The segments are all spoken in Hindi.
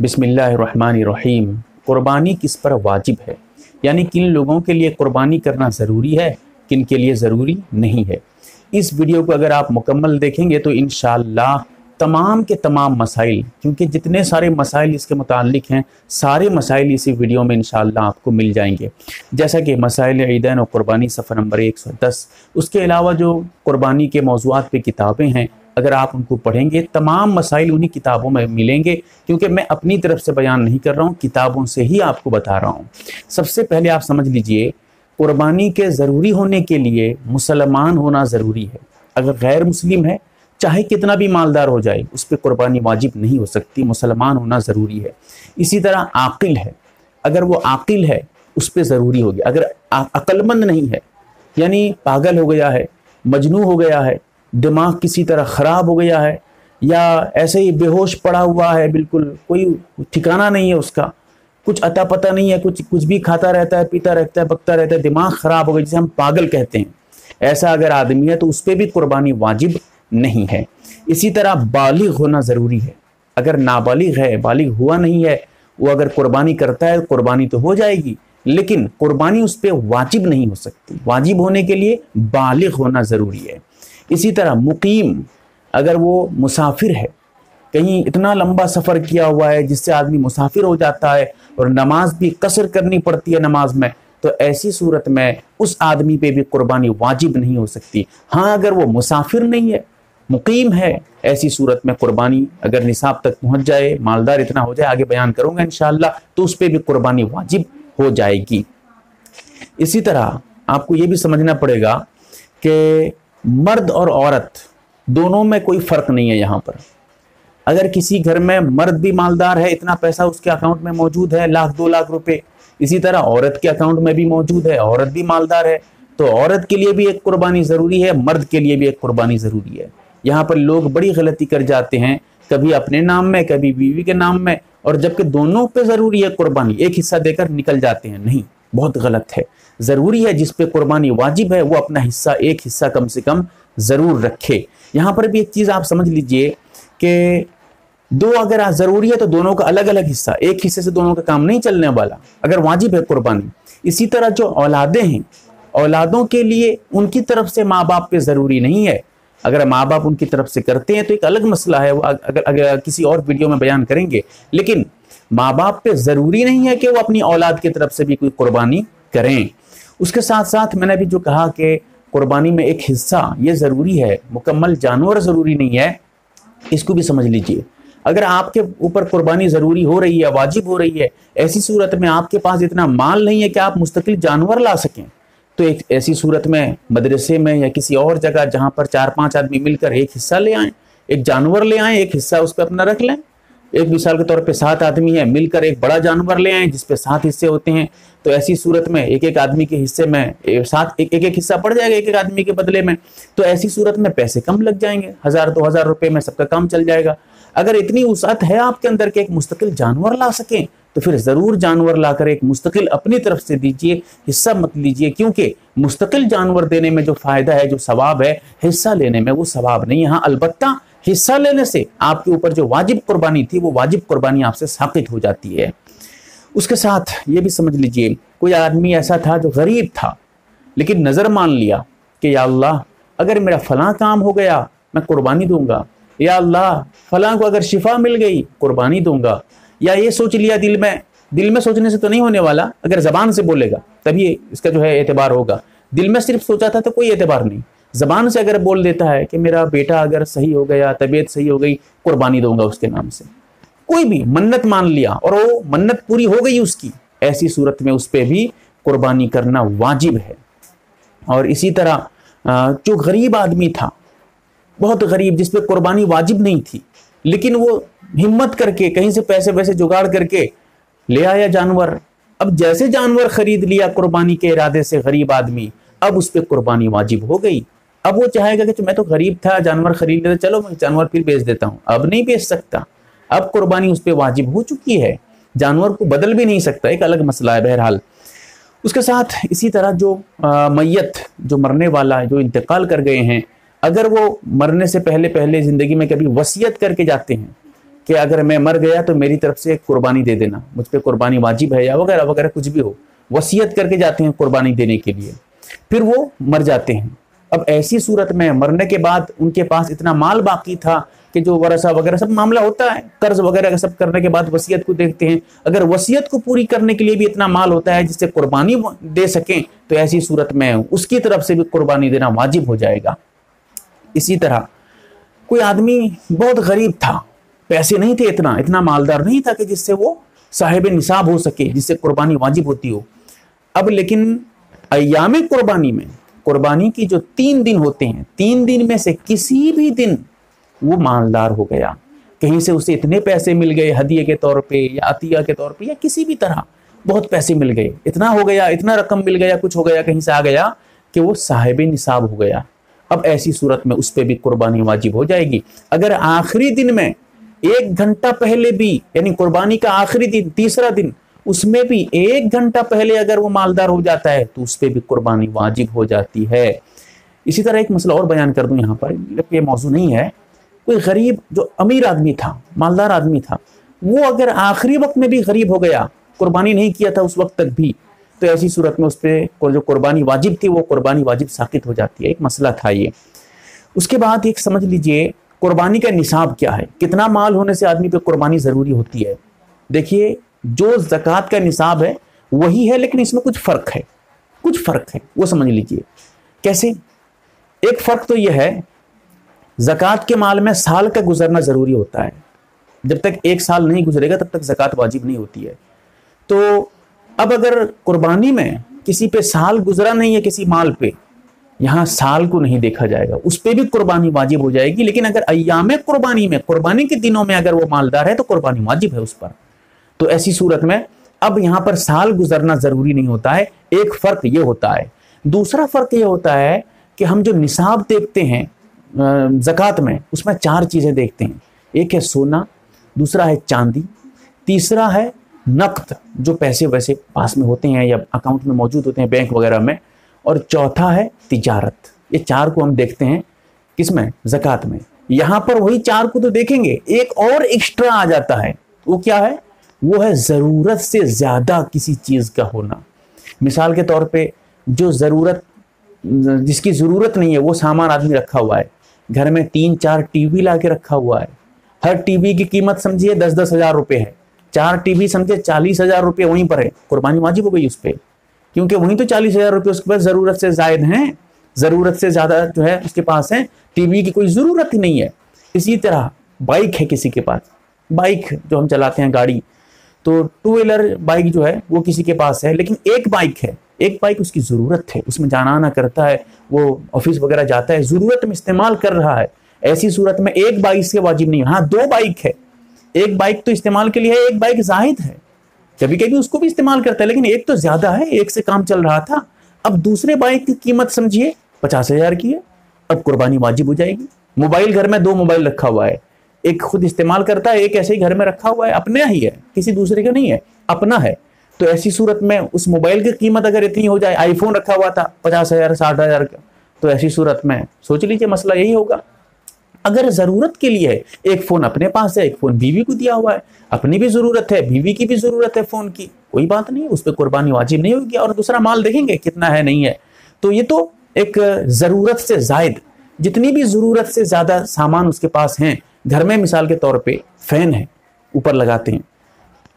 बिसमीम क़ुरबानी किस पर वाजिब है? यानी किन लोगों के लिए क़ुरबानी करना ज़रूरी है, किन के लिए ज़रूरी नहीं है? इस वीडियो को अगर आप मुकम्मल देखेंगे तो इन तमाम के तमाम मसाइल, क्योंकि जितने सारे मसाइल इसके मुतालिक हैं, सारे मसाइल इसी वीडियो में इंशाल्लाह आपको मिल जाएँगे। जैसा कि मसाइल ईदैन और क़ुरबानी सफ़र नंबर 110 उसके अलावा जो क़ुरबानी के मौजूद पे किताबें हैं अगर आप उनको पढ़ेंगे, तमाम मसाइल उन्हीं किताबों में मिलेंगे, क्योंकि मैं अपनी तरफ़ से बयान नहीं कर रहा हूँ, किताबों से ही आपको बता रहा हूँ। सबसे पहले आप समझ लीजिए, कुर्बानी के ज़रूरी होने के लिए मुसलमान होना ज़रूरी है। अगर गैर मुस्लिम है, चाहे कितना भी मालदार हो जाए, उस पर कुर्बानी वाजिब नहीं हो सकती, मुसलमान होना ज़रूरी है। इसी तरह आकिल है। अगर वो आकिल है, उस पर ज़रूरी होगी। अगर अक्लमंद नहीं है, यानी पागल हो गया है, मजनू हो गया है दिमाग किसी तरह ख़राब हो गया है, या ऐसे ही बेहोश पड़ा हुआ है, बिल्कुल कोई ठिकाना नहीं है उसका। कुछ अता पता नहीं है, कुछ कुछ भी खाता रहता है, पीता रहता है पकता रहता है, दिमाग ख़राब हो गया, जिसे हम पागल कहते हैं। ऐसा अगर आदमी है तो उस पर भी कुर्बानी वाजिब नहीं है। इसी तरह बालिग होना ज़रूरी है। अगर नाबालिग है, बालिग हुआ नहीं है, वो अगर कुर्बानी करता है, कुर्बानी तो हो जाएगी, लेकिन कुर्बानी उस पर वाजिब नहीं हो सकती। वाजिब होने के लिए बालिग होना ज़रूरी है। इसी तरह मुकीम, अगर वो मुसाफिर है, कहीं इतना लंबा सफ़र किया हुआ है जिससे आदमी मुसाफिर हो जाता है और नमाज़ भी कसर करनी पड़ती है नमाज़ में तो ऐसी सूरत में उस आदमी पे भी कुर्बानी वाजिब नहीं हो सकती। हाँ अगर वो मुसाफिर नहीं है, मुकीम है, ऐसी सूरत में कुर्बानी अगर निसाब तक पहुँच जाए, मालदार इतना हो जाए, आगे बयान करूँगा इन तो उस पर भी कुर्बानी वाजिब हो जाएगी। इसी तरह आपको ये भी समझना पड़ेगा कि मर्द और औरत, दोनों में कोई फ़र्क नहीं है यहाँ पर। अगर किसी घर में मर्द भी मालदार है, इतना पैसा उसके अकाउंट में मौजूद है, लाख, दो लाख रुपए, इसी तरह औरत के अकाउंट में भी मौजूद है, औरत भी मालदार है तो औरत के लिए भी एक कुर्बानी ज़रूरी है, मर्द के लिए भी एक कुर्बानी ज़रूरी है। यहाँ पर लोग बड़ी गलती कर जाते हैं, कभी अपने नाम में, कभी बीवी के नाम में, और जबकि दोनों पे ज़रूरी है कुर्बानी, एक हिस्सा देकर निकल जाते हैं। नहीं, बहुत गलत है। ज़रूरी है जिस पे कुर्बानी वाजिब है, वो अपना हिस्सा, एक हिस्सा कम से कम ज़रूर रखे। यहाँ पर भी एक चीज़ आप समझ लीजिए कि दो अगर ज़रूरी है तो दोनों का अलग अलग हिस्सा, एक हिस्से से दोनों का काम नहीं चलने वाला, अगर वाजिब है कुर्बानी। इसी तरह जो औलादे हैं, औलादों के लिए उनकी तरफ़ से माँ बाप पे ज़रूरी नहीं है। अगर माँ बाप उनकी तरफ़ से करते हैं तो एक अलग मसला है, वो अगर अगर किसी और वीडियो में बयान करेंगे। लेकिन माँ बाप पे ज़रूरी नहीं है कि वो अपनी औलाद की तरफ़ से भी कोई कुर्बानी करें। उसके साथ साथ मैंने भी जो कहा कि कुर्बानी में एक हिस्सा ये ज़रूरी है, मुकम्मल जानवर ज़रूरी नहीं है, इसको भी समझ लीजिए। अगर आपके ऊपर कुर्बानी ज़रूरी हो रही है, वाजिब हो रही है, ऐसी सूरत में आपके पास इतना माल नहीं है कि आप मुस्तकिल जानवर ला सकें तो एक ऐसी सूरत में, मदरसे में या किसी और जगह जहाँ पर चार पाँच आदमी मिलकर एक हिस्सा ले आए, एक जानवर ले आएँ, एक हिस्सा उस पर अपना रख लें। एक मिसाल के तौर पे सात आदमी है मिलकर एक बड़ा जानवर ले आए जिसपे सात हिस्से होते हैं। तो ऐसी सूरत में एक एक आदमी के हिस्से में सात एक एक, हिस्सा पड़ जाएगा एक एक आदमी के बदले में। तो ऐसी सूरत में पैसे कम लग जाएँगे हज़ार दो हज़ार रुपये में सबका काम चल जाएगा। अगर इतनी वसात है आपके अंदर के एक मुस्तकिल जानवर ला सकें तो फिर ज़रूर जानवर लाकर एक मुस्तकिल अपनी तरफ़ से दीजिए हिस्सा मत लीजिए क्योंकि मुस्तकिल जानवर देने में जो फ़ायदा है जो सवाब है हिस्सा लेने में वो सवाब नहीं यहाँ अलबत्ता हिस्सा लेने से आपके ऊपर जो वाजिब कुर्बानी थी, वो वाजिब कुर्बानी आपसे साबित हो जाती है। उसके साथ ये भी समझ लीजिए, कोई आदमी ऐसा था जो गरीब था, लेकिन नज़र मान लिया कि, या अल्लाह, अगर मेरा फलां काम हो गया, मैं कुर्बानी दूँगा। या अल्लाह, फलां को अगर शिफा मिल गई, कुर्बानी दूँगा। या ये सोच लिया दिल में दिल में सोचने से तो नहीं होने वाला, अगर जबान से बोलेगा, तभी इसका जो है एतबार होगा। दिल में सिर्फ़ सोचा था तो कोई एतबार नहीं। जबान से अगर बोल देता है कि मेरा बेटा अगर सही हो गया, तबीयत सही हो गई, कुर्बानी दूँगा उसके नाम से। कोई भी मन्नत मान लिया और वो मन्नत पूरी हो गई उसकी, ऐसी सूरत में उस पर भी कुर्बानी करना वाजिब है। और इसी तरह जो गरीब आदमी था, बहुत गरीब जिसपे कुर्बानी वाजिब नहीं थी, लेकिन वो हिम्मत करके, कहीं से पैसे वैसे जुगाड़ करके ले आया जानवर। अब जैसे जानवर खरीद लिया कुर्बानी के इरादे से गरीब आदमी, अब उस पर कुर्बानी वाजिब हो गई। अब वो चाहेगा कि मैं तो गरीब था, जानवर खरीद लेता, चलो मैं जानवर फिर बेच देता हूँ। अब नहीं बेच सकता। अब कुर्बानी उस पर वाजिब हो चुकी है। जानवर को बदल भी नहीं सकता, एक अलग मसला है बहरहाल। उसके साथ इसी तरह जो मैयत, जो मरने वाला जो इंतकाल कर गए हैं, अगर वो मरने से पहले पहले ज़िंदगी में कभी वसीयत करके जाते हैं, कि अगर मैं मर गया तो मेरी तरफ़ से कुर्बानी दे देना, मुझ पर कुर्बानी वाजिब है या वगैरह वगैरह कुछ भी हो, वसीयत करके जाते हैं कुर्बानी देने के लिए। फिर वो मर जाते हैं। अब ऐसी सूरत में मरने के बाद उनके पास इतना माल बाकी था कि जो वरसा वगैरह सब मामला होता है, कर्ज वगैरह सब करने के बाद वसीयत को देखते हैं। अगर वसीयत को पूरी करने के लिए भी इतना माल होता है जिससे कुर्बानी दे सकें तो ऐसी सूरत में उसकी तरफ़ से भी कुर्बानी देना वाजिब हो जाएगा। इसी तरह, कोई आदमी बहुत गरीब था, पैसे नहीं थे इतना इतना मालदार नहीं था कि जिससे वो साहिब निसाब हो सके, जिससे कुर्बानी वाजिब होती हो। अब लेकिन अयाम कुर्बानी में कुर्बानी की जो तीन दिन होते हैं, तीन दिन में से किसी भी दिन वो मालदार हो गया। कहीं से उसे इतने पैसे मिल गए हदिये के तौर पे या अतिया के तौर पे या किसी भी तरह, बहुत पैसे मिल गए। इतना हो गया, इतना रकम मिल गया, कुछ हो गया, कहीं से आ गया कि वो साहिब निसाब हो गया। अब ऐसी सूरत में उस पर भी कुर्बानी वाजिब हो जाएगी। अगर आखिरी दिन में एक घंटा पहले भी, यानी कुर्बानी का आखिरी दिन, तीसरा दिन उसमें भी एक घंटा पहले अगर वो मालदार हो जाता है तो उस पर भी कुर्बानी वाजिब हो जाती है। इसी तरह एक मसला और बयान कर दूँ यहाँ पर ये मौजू नहीं है। कोई गरीब, जो अमीर आदमी था, मालदार आदमी था, वो अगर आखिरी वक्त में भी गरीब हो गया, कुर्बानी नहीं किया था उस वक्त तक भी तो ऐसी सूरत में उस पर जो कुर्बानी वाजिब थी, वो कुर्बानी वाजिब साकित हो जाती है। एक मसला था ये। उसके बाद एक समझ लीजिए, कुर्बानी का निसाब क्या है? कितना माल होने से आदमी पे कुर्बानी ज़रूरी होती है? देखिए जो जक़ात का निसाब है, वही है, लेकिन इसमें कुछ फ़र्क है। कुछ फ़र्क है, वो समझ लीजिए। कैसे? एक फ़र्क तो यह है, जक़ात के माल में साल का गुजरना ज़रूरी होता है। जब तक एक साल नहीं गुजरेगा, तब तक जक़ात वाजिब नहीं होती है। तो अब अगर कुर्बानी में किसी पे साल गुजरा नहीं है किसी माल पे, यहाँ साल को नहीं देखा जाएगा। उस पर भी कुर्बानी वाजिब हो जाएगी, लेकिन अगर अयाम कुर्बानी में, कुर्बानी के दिनों में अगर वो मालदार है तो कुर्बानी वाजिब है उस पर। तो ऐसी सूरत में अब यहाँ पर साल गुजरना ज़रूरी नहीं होता है, एक फ़र्क ये होता है। दूसरा फ़र्क ये होता है कि हम जो निसाब देखते हैं जक़ात में, उसमें चार चीज़ें देखते हैं। एक है सोना, दूसरा है चांदी, तीसरा है नकद, जो पैसे वैसे पास में होते हैं या अकाउंट में मौजूद होते हैं बैंक वगैरह में, और चौथा है तिजारत। ये चार को हम देखते हैं किसमें? जक़ात में। यहाँ पर वही चार को तो देखेंगे, एक और एक्स्ट्रा आ जाता है। वो क्या है? वो है ज़रूरत से ज़्यादा किसी चीज़ का होना। मिसाल के तौर पे जो ज़रूरत, जिसकी ज़रूरत नहीं है, वो सामान आदमी रखा हुआ है। घर में तीन, चार टीवी ला के रखा हुआ है। हर टीवी की कीमत समझिए दस दस हज़ार रुपये है। चार टीवी समझिए चालीस हज़ार रुपये वहीं पर है। कुर्बानी वाजिब हो गई उस पर क्योंकि वहीं तो चालीस हज़ार रुपये उसके पास ज़रूरत से जायद हैं। ज़रूरत से ज़्यादा जो है उसके पास है। टीवी की कोई ज़रूरत ही नहीं है। इसी तरह बाइक है किसी के पास। बाइक जो हम चलाते हैं गाड़ी तो टू व्हीलर बाइक जो है, वो किसी के पास है, लेकिन एक बाइक है। एक बाइक उसकी ज़रूरत है। उसमें जाना, आना करता है, वो ऑफ़िस वगैरह जाता है, ज़रूरत में इस्तेमाल कर रहा है। ऐसी सूरत में एक बाइक से वाजिब नहीं हाँ। दो बाइक है। एक बाइक तो इस्तेमाल के लिए है, एक बाइक जाहिद है। कभी कभी उसको भी इस्तेमाल करता है, लेकिन एक तो ज़्यादा है, एक से काम चल रहा था। अब दूसरे बाइक की कीमत समझिए, पचास हज़ार की है। अब कुर्बानी वाजिब हो जाएगी। मोबाइल घर में दो मोबाइल रखा हुआ है। एक खुद इस्तेमाल करता है, एक ऐसे ही घर में रखा हुआ है, अपने ही है, किसी दूसरे का नहीं है, अपना है। तो ऐसी सूरत में उस मोबाइल की कीमत अगर इतनी हो जाए आईफोन रखा हुआ था, पचास हज़ार, साठ हज़ार का तो ऐसी सूरत में सोच लीजिए, मसला यही होगा। अगर ज़रूरत के लिए है एक फ़ोन अपने पास है, एक फ़ोन बीवी को दिया हुआ है, अपनी भी ज़रूरत है, बीवी की भी ज़रूरत है फ़ोन की, कोई बात नहीं, उस पर कुर्बानी वाजिब नहीं होगी, और दूसरा माल देखेंगे कितना है, नहीं है। तो ये तो एक ज़रूरत से जायद, जितनी भी ज़रूरत से ज़्यादा सामान उसके पास हैं घर में मिसाल के तौर पे फ़ैन है, ऊपर लगाते हैं।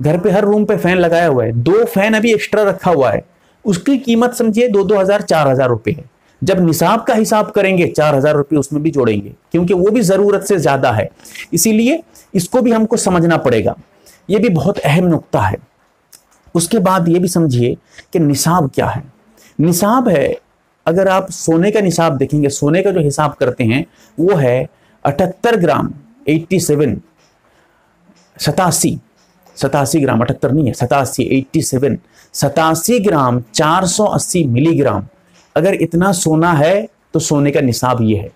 घर पे हर रूम पे फ़ैन लगाया हुआ है। दो फ़ैन अभी एक्स्ट्रा रखा हुआ है। उसकी कीमत समझिए दो दो हज़ार, चार हज़ार रुपए है। जब निसाब का हिसाब करेंगे, चार हज़ार रुपये उसमें भी जोड़ेंगे, क्योंकि वो भी ज़रूरत से ज़्यादा है। इसीलिए इसको भी हमको समझना पड़ेगा। ये भी बहुत अहम नुकता है। उसके बाद ये भी समझिए कि निसाब क्या है। निसाब है, अगर आप सोने का निसाब देखेंगे, सोने का जो हिसाब करते हैं, वो है अठहत्तर ग्राम। एट्टी सेवन सतासी सतासी ग्राम, अठहत्तर नहीं है, सतासी, एट्टी सेवन, सतासी ग्राम, चार सौ अस्सी मिलीग्राम। अगर इतना सोना है तो सोने का निसाब ये है।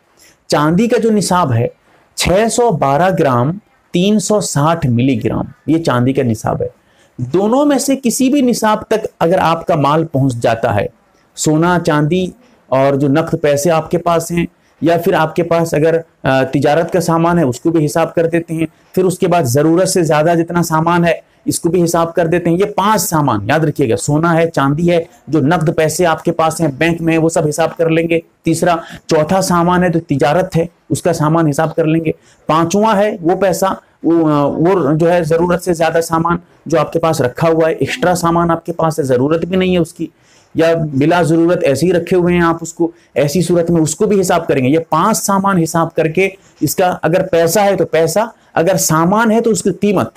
चांदी का जो निसाब है 612 ग्राम 360 मिलीग्राम, ये चांदी का निसाब है। दोनों में से किसी भी निसाब तक अगर आपका माल पहुँच जाता है, सोना, चांदी और जो नकद पैसे आपके पास हैं या फिर आपके पास अगर तिजारत का सामान है, उसको भी हिसाब कर देते हैं। फिर उसके बाद ज़रूरत से ज़्यादा जितना सामान है, इसको भी हिसाब कर देते हैं। ये पाँच सामान, याद रखिएगा, सोना है, चांदी है, जो नकद पैसे आपके पास हैं, बैंक में है वो सब हिसाब कर लेंगे। तीसरा, चौथा सामान है तो तिजारत है, उसका सामान हिसाब कर लेंगे। पांचवा है, वो पैसा वो जो है ज़रूरत से ज़्यादा सामान जो आपके पास रखा हुआ है, एक्स्ट्रा सामान आपके पास है, ज़रूरत भी नहीं है उसकी। या बिला ज़रूरत ऐसे ही रखे हुए हैं आप उसको, ऐसी सूरत में उसको भी हिसाब करेंगे। ये पाँच सामान हिसाब करके इसका अगर पैसा है तो पैसा, अगर सामान है तो उसकी कीमत।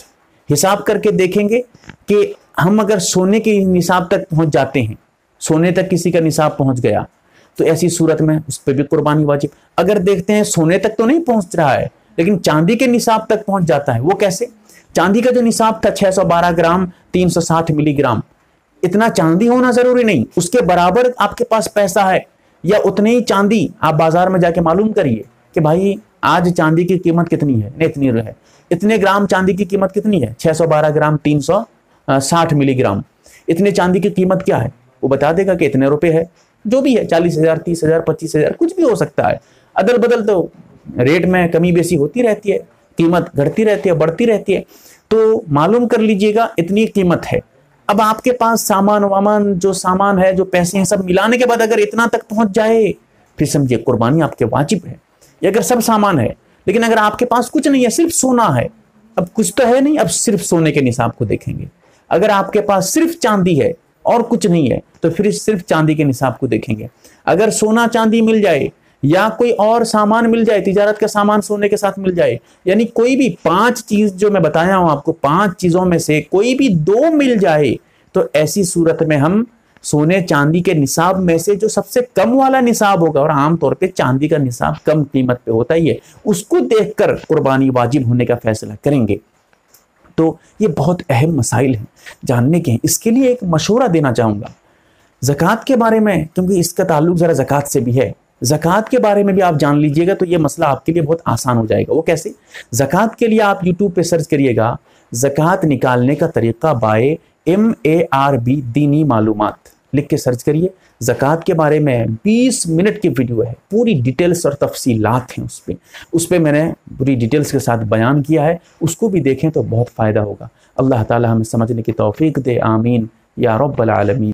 हिसाब करके देखेंगे कि हम अगर सोने के निसाब तक पहुँच जाते हैं, सोने तक किसी का निसाब पहुँच गया तो ऐसी सूरत में उस पर भी कुर्बानी वाजिब। अगर देखते हैं सोने तक तो नहीं पहुँच रहा है, लेकिन चांदी के निसाब तक पहुँच जाता है। वो कैसे? चांदी का जो निसाब था 612 ग्राम 360 मिलीग्राम इतना चांदी होना ज़रूरी नहीं। उसके बराबर आपके पास पैसा है, या उतनी ही चांदी आप बाज़ार में जाके मालूम करिए कि भाई आज चांदी की कीमत कितनी है इतनी है। इतने ग्राम चांदी की कीमत कितनी है? 612 ग्राम 360 मिलीग्राम। इतने चांदी की कीमत क्या है? वो बता देगा कि इतने रुपए है। जो भी है, चालीस हज़ार, तीस हज़ार, पच्चीस हज़ार, कुछ भी हो सकता है। अदल बदल तो रेट में कमी बेसी होती रहती है, कीमत घटती रहती है, बढ़ती रहती है। तो मालूम कर लीजिएगा, इतनी कीमत है। अब आपके पास सामान, वामान, जो सामान है, जो पैसे हैं, सब मिलाने के बाद अगर इतना तक पहुँच जाए, फिर समझिए, कुर्बानी आपके वाजिब है। ये अगर सब सामान है, लेकिन अगर आपके पास कुछ नहीं है, सिर्फ़ सोना है, अब कुछ तो है नहीं, अब सिर्फ़ सोने के निसाब को देखेंगे। अगर आपके पास सिर्फ़ चांदी है और कुछ नहीं है तो फिर सिर्फ़ चांदी के निसाब को देखेंगे। अगर सोना चांदी मिल जाए या कोई और सामान मिल जाए, तिजारत का सामान सोने के साथ मिल जाए, यानी कोई भी पाँच चीज़ जो मैं बताया हूँ आपको, पाँच चीज़ों में से कोई भी दो मिल जाए तो ऐसी सूरत में हम सोने चांदी के निसाब में से जो सबसे कम वाला निसाब होगा, और आमतौर पे चांदी का निसाब कम कीमत पे होता ही है, उसको देखकर कुर्बानी वाजिब होने का फैसला करेंगे। तो ये बहुत अहम मसाइल हैं, जानने के हैं। इसके लिए एक मशवरा देना चाहूँगा। जक़ात के बारे में, क्योंकि इसका ताल्लुक ज़रा जक़ात से भी है जक़ात के बारे में भी आप जान लीजिएगा तो ये मसला आपके लिए बहुत आसान हो जाएगा। वो कैसे? जक़ात के लिए आप यूट्यूब पे सर्च करिएगा, जक़ात निकालने का तरीका by M A R B दीनी मालूम लिख के सर्च करिए, ज़क़़त के बारे में 20 मिनट की वीडियो है। पूरी डिटेल्स और तफसीलात हैं उस पर उस पर मैंने पूरी डिटेल्स के साथ बयान किया है। उसको भी देखें तो बहुत फ़ायदा होगा। अल्लाह ताला हमें समझने की तौफीक दे। आमीन। या रब्बल आलमीन।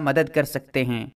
मदद कर सकते हैं।